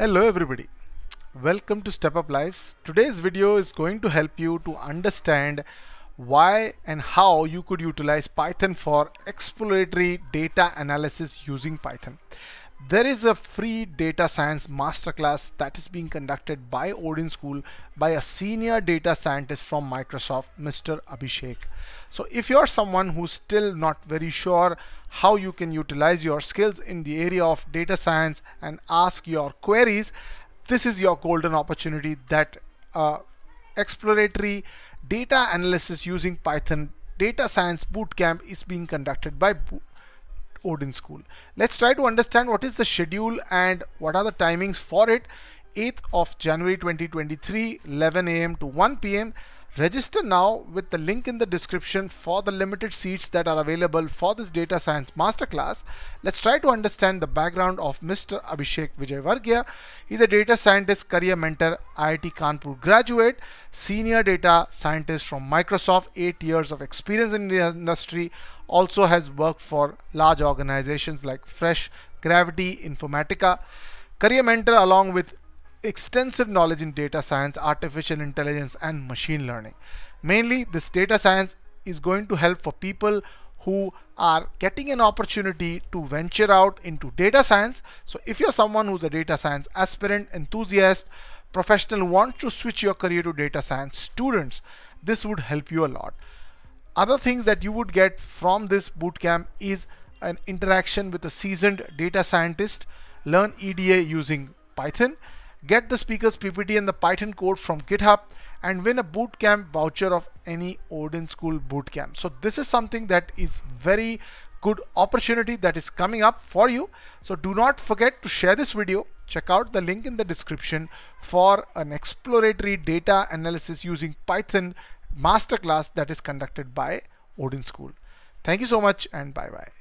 Hello everybody. Welcome to Step Up Lives. Today's video is going to help you to understand why and how you could utilize Python for exploratory data analysis using Python. There is a free data science masterclass that is being conducted by Odin School by a senior data scientist from Microsoft, Mr. Abhishek. So if you're someone who's still not very sure how you can utilize your skills in the area of data science and ask your queries, this is your golden opportunity that uh, exploratory data analysis using Python data science bootcamp is being conducted by Odin School. Let's try to understand what is the schedule and what are the timings for it. 8th of January 2023, 11 a.m. to 1 p.m. Register now with the link in the description for the limited seats that are available for this data science masterclass. Let's try to understand the background of Mr. Abhishek Vijayvargia. He's a data scientist, career mentor, IIT Kanpur graduate, senior data scientist from Microsoft, eight years of experience in the industry, also has worked for large organizations like Fresh, Gravity, Informatica. Career mentor along with extensive knowledge in data science, artificial intelligence, and machine learning. Mainly, this data science is going to help for people who are getting an opportunity to venture out into data science. So if you're someone who's a data science aspirant, enthusiast, professional, want to switch your career to data science students, this would help you a lot. Other things that you would get from this bootcamp is an interaction with a seasoned data scientist, learn EDA using Python, get the speaker's PPT and the Python code from GitHub and win a bootcamp voucher of any Odin School bootcamp. So this is something that is very good opportunity that is coming up for you. So do not forget to share this video. Check out the link in the description for an exploratory data analysis using Python masterclass that is conducted by Odin School. Thank you so much and bye bye.